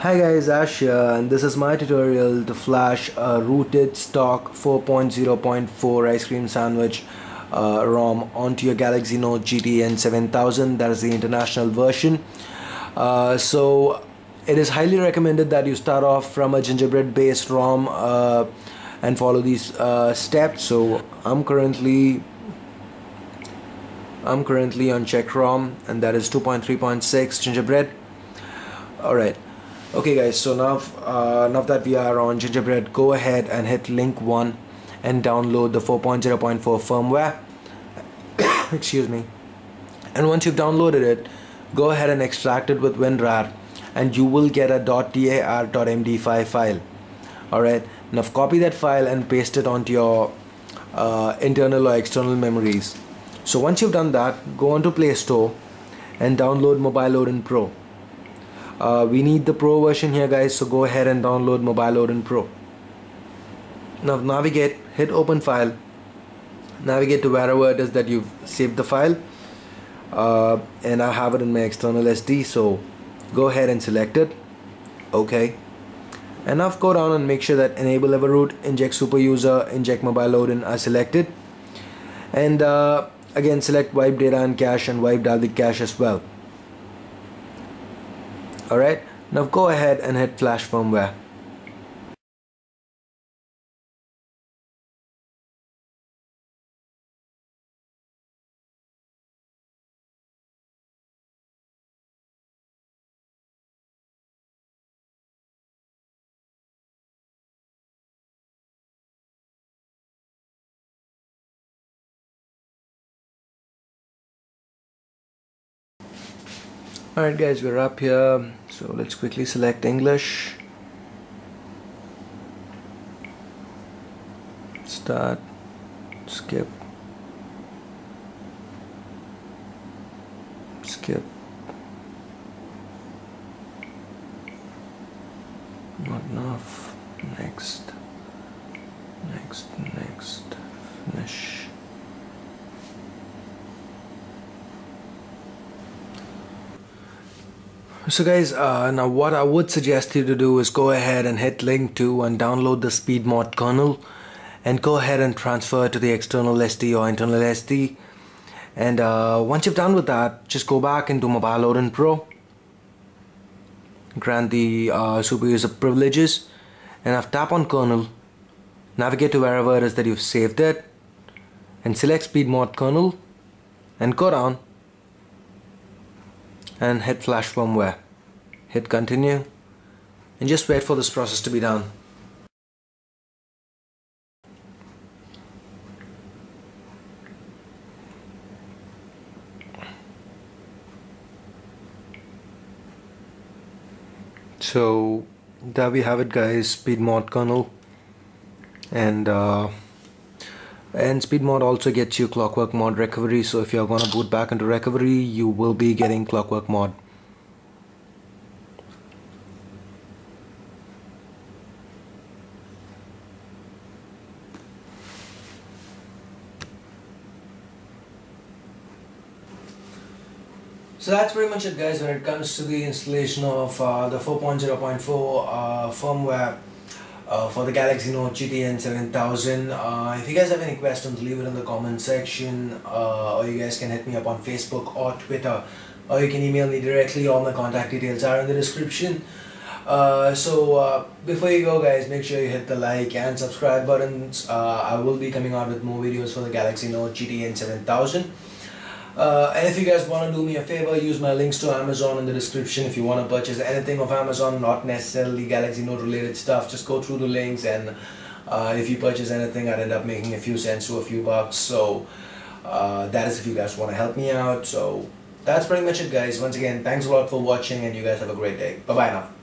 Hi guys, Ash here and this is my tutorial to flash a rooted stock 4.0.4 ice cream sandwich uh, ROM onto your Galaxy Note GT N7000 that is the international version. Uh, so it is highly recommended that you start off from a gingerbread based ROM uh, and follow these uh, steps. So I'm currently I'm currently on Check ROM and that is 2.3.6 gingerbread. Alright okay guys so now uh, now that we are on gingerbread go ahead and hit link 1 and download the 4.0.4 firmware. Excuse me. And once you've downloaded it go ahead and extract it with WinRAR and you will get a .tar.md5 file. Alright now copy that file and paste it onto your uh, internal or external memories. So once you've done that go onto Play Store and download Mobile Odin Pro uh, we need the pro version here guys so go ahead and download mobile odin pro. Now navigate hit open file. Navigate to wherever it is that you've saved the file. Uh, and I have it in my external SD so go ahead and select it. Okay. And now go down and make sure that enable everroot inject super user inject mobile odin are selected. And uh, again select wipe data and cache and wipe dalvik cache as well alright? Now go ahead and hit flash firmware Alright guys, we're up here. So let's quickly select English. Start, skip, skip. Not enough. Next, next, next, finish. So guys, uh, now what I would suggest you to do is go ahead and hit link to and download the SpeedMod kernel and go ahead and transfer to the external SD or internal SD and uh, once you've done with that just go back into Mobile Odin Pro. Grant the uh, super user privileges. And I've tap on kernel navigate to wherever it is that you've saved it and select SpeedMod kernel and go down and hit flash firmware hit continue? And just wait for this process to be done. So there we have it guys. Speed mod kernel. And uh, and speed mod also gets you clockwork mod recovery so if you're gonna boot back into recovery you will be getting clockwork mod. So that's pretty much it guys when it comes to the installation of uh, the 4.0.4 uh, firmware uh, for the Galaxy Note GT N7000. Uh, if you guys have any questions, leave it in the comment section uh, or you guys can hit me up on Facebook or Twitter or you can email me directly. All my contact details are in the description. Uh, so uh, before you go guys, make sure you hit the like and subscribe buttons. Uh, I will be coming out with more videos for the Galaxy Note GT N7000. Uh, and if you guys want to do me a favor, use my links to Amazon in the description if you want to purchase anything of Amazon, not necessarily Galaxy Note related stuff. Just go through the links and uh, if you purchase anything, I'd end up making a few cents to a few bucks. So uh, that is if you guys want to help me out. So that's pretty much it guys. Once again, thanks a lot for watching and you guys have a great day. Bye bye now.